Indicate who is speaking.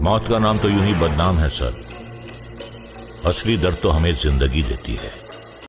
Speaker 1: मौत का नाम तो यूँ ही बदनाम है, सर। असली दर्द तो हमें ज़िंदगी देती है।